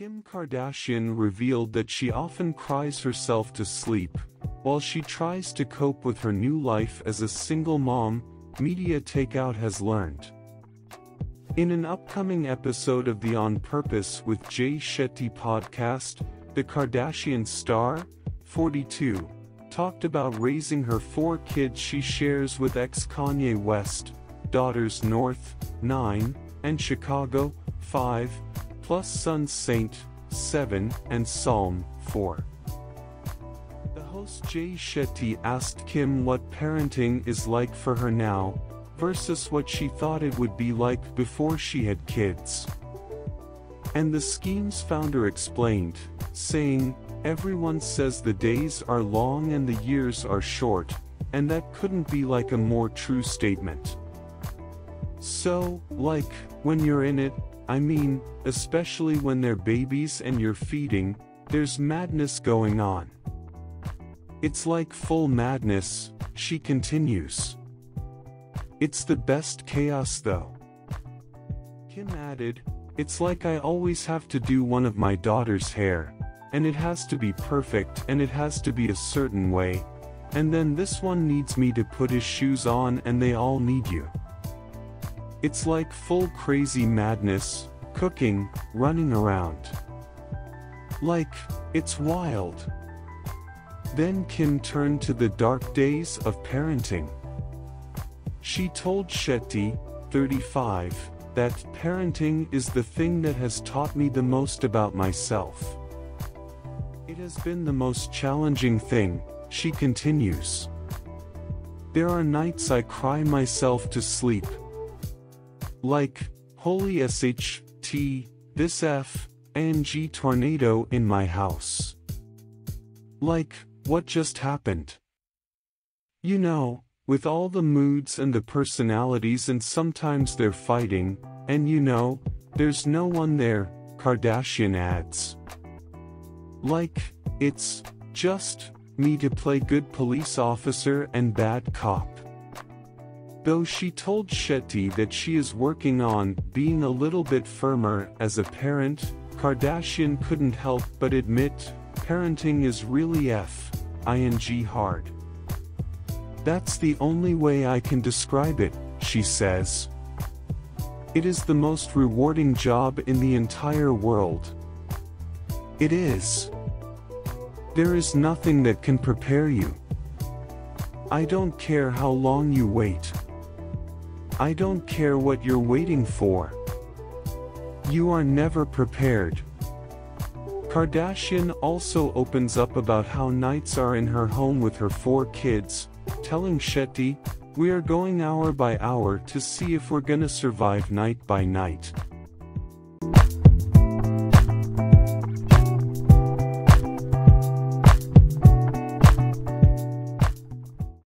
Kardashian revealed that she often cries herself to sleep, while she tries to cope with her new life as a single mom, Media Takeout has learned. In an upcoming episode of the On Purpose with Jay Shetty podcast, the Kardashian star, 42, talked about raising her four kids she shares with ex-Kanye West, daughters North, 9, and Chicago, 5, plus sons Saint, 7, and Psalm, 4. The host Jay Shetty asked Kim what parenting is like for her now, versus what she thought it would be like before she had kids. And the SKIMS founder explained, saying, Everyone says the days are long and the years are short, and that couldn't be like a more true statement. So, like, when you're in it, I mean, especially when they're babies and you're feeding, there's madness going on. It's like full madness, she continues. It's the best chaos though. Kim added, It's like I always have to do one of my daughter's hair, and it has to be perfect and it has to be a certain way, and then this one needs me to put his shoes on and they all need you. It's like full crazy madness, cooking, running around. Like, it's wild. Then Kim turned to the dark days of parenting. She told Shetty, 35, that parenting is the thing that has taught me the most about myself. It has been the most challenging thing, she continues. There are nights I cry myself to sleep. Like, holy SHT, this F, and G tornado in my house. Like, what just happened? You know, with all the moods and the personalities and sometimes they're fighting, and you know, there's no one there, Kardashian adds. Like, it's just me to play good police officer and bad cop. Though she told Shetty that she is working on being a little bit firmer as a parent, Kardashian couldn't help but admit, parenting is really F, ing hard. That's the only way I can describe it, she says. It is the most rewarding job in the entire world. It is. There is nothing that can prepare you. I don't care how long you wait. I don't care what you're waiting for. You are never prepared. Kardashian also opens up about how nights are in her home with her four kids, telling Shetty, we are going hour by hour to see if we're gonna survive night by night.